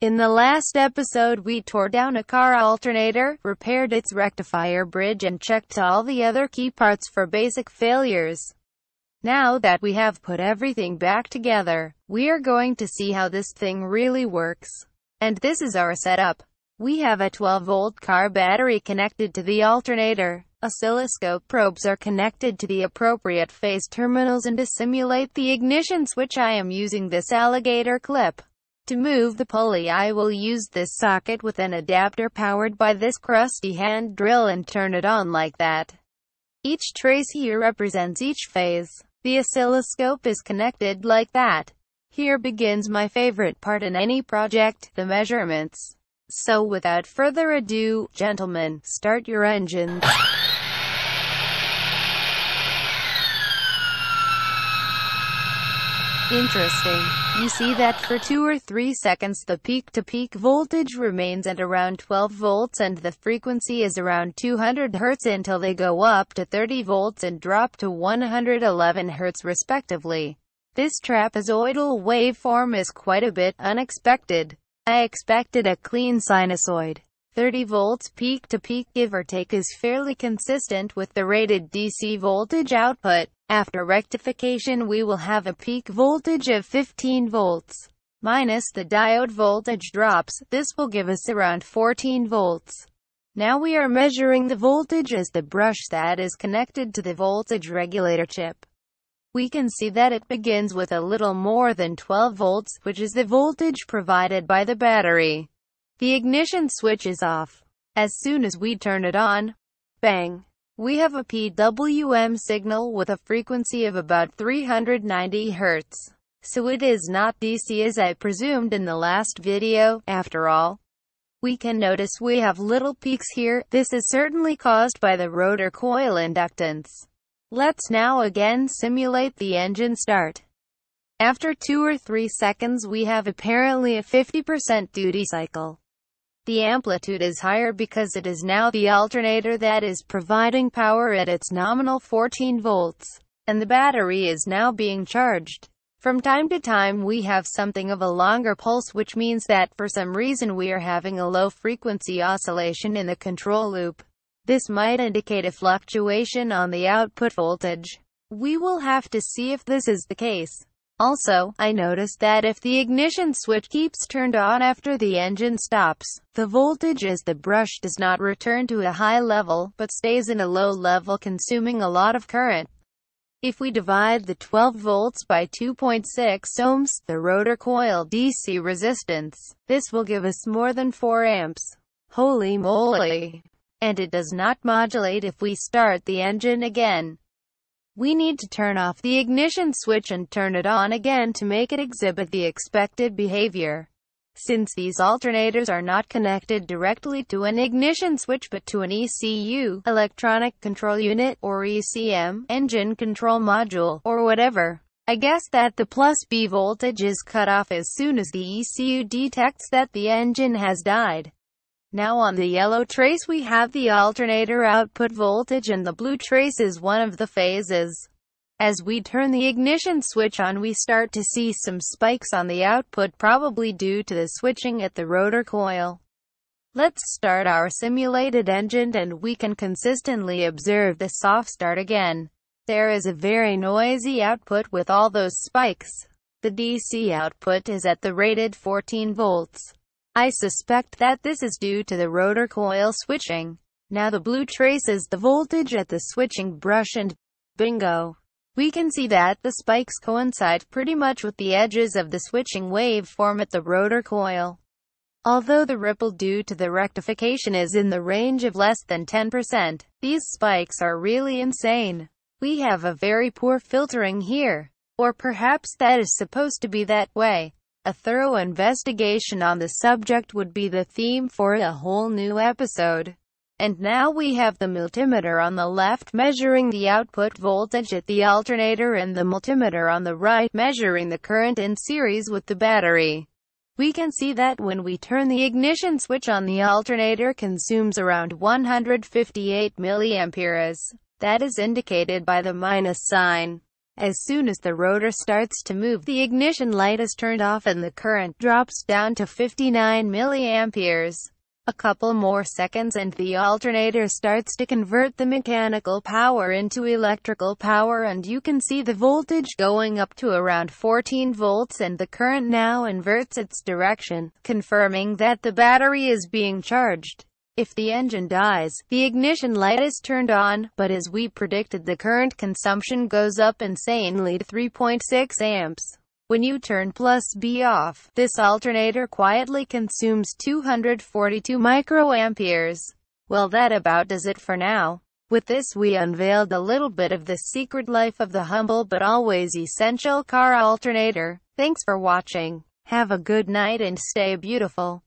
In the last episode we tore down a car alternator, repaired its rectifier bridge and checked all the other key parts for basic failures. Now that we have put everything back together, we are going to see how this thing really works. And this is our setup. We have a 12-volt car battery connected to the alternator. Oscilloscope probes are connected to the appropriate phase terminals and to simulate the ignition switch I am using this alligator clip. To move the pulley I will use this socket with an adapter powered by this crusty hand drill and turn it on like that. Each trace here represents each phase. The oscilloscope is connected like that. Here begins my favorite part in any project, the measurements. So without further ado, gentlemen, start your engines. Interesting. You see that for 2 or 3 seconds the peak-to-peak -peak voltage remains at around 12 volts and the frequency is around 200 Hz until they go up to 30 volts and drop to 111 Hz respectively. This trapezoidal waveform is quite a bit unexpected. I expected a clean sinusoid. 30 volts peak-to-peak -peak give or take is fairly consistent with the rated DC voltage output. After rectification we will have a peak voltage of 15 volts. Minus the diode voltage drops, this will give us around 14 volts. Now we are measuring the voltage as the brush that is connected to the voltage regulator chip. We can see that it begins with a little more than 12 volts, which is the voltage provided by the battery. The ignition switch is off. As soon as we turn it on, bang, we have a PWM signal with a frequency of about 390 Hz. So it is not DC as I presumed in the last video, after all. We can notice we have little peaks here, this is certainly caused by the rotor coil inductance. Let's now again simulate the engine start. After 2 or 3 seconds we have apparently a 50% duty cycle. The amplitude is higher because it is now the alternator that is providing power at its nominal 14 volts, and the battery is now being charged. From time to time we have something of a longer pulse which means that for some reason we are having a low frequency oscillation in the control loop. This might indicate a fluctuation on the output voltage. We will have to see if this is the case. Also, I noticed that if the ignition switch keeps turned on after the engine stops, the voltage as the brush does not return to a high level, but stays in a low level consuming a lot of current. If we divide the 12 volts by 2.6 ohms, the rotor coil DC resistance, this will give us more than 4 amps. Holy moly! And it does not modulate if we start the engine again. We need to turn off the ignition switch and turn it on again to make it exhibit the expected behavior. Since these alternators are not connected directly to an ignition switch but to an ECU, electronic control unit, or ECM, engine control module, or whatever, I guess that the plus B voltage is cut off as soon as the ECU detects that the engine has died. Now on the yellow trace we have the alternator output voltage and the blue trace is one of the phases. As we turn the ignition switch on we start to see some spikes on the output probably due to the switching at the rotor coil. Let's start our simulated engine and we can consistently observe the soft start again. There is a very noisy output with all those spikes. The DC output is at the rated 14 volts. I suspect that this is due to the rotor coil switching. Now the blue traces the voltage at the switching brush and bingo. We can see that the spikes coincide pretty much with the edges of the switching waveform at the rotor coil. Although the ripple due to the rectification is in the range of less than 10%, these spikes are really insane. We have a very poor filtering here. Or perhaps that is supposed to be that way. A thorough investigation on the subject would be the theme for a whole new episode. And now we have the multimeter on the left measuring the output voltage at the alternator and the multimeter on the right measuring the current in series with the battery. We can see that when we turn the ignition switch on the alternator consumes around 158 milliamperes. That is indicated by the minus sign. As soon as the rotor starts to move, the ignition light is turned off and the current drops down to 59 milliamperes. A couple more seconds and the alternator starts to convert the mechanical power into electrical power and you can see the voltage going up to around 14 volts and the current now inverts its direction, confirming that the battery is being charged. If the engine dies, the ignition light is turned on, but as we predicted the current consumption goes up insanely to 3.6 amps. When you turn plus B off, this alternator quietly consumes 242 microamperes. Well that about does it for now. With this we unveiled a little bit of the secret life of the humble but always essential car alternator. Thanks for watching. Have a good night and stay beautiful.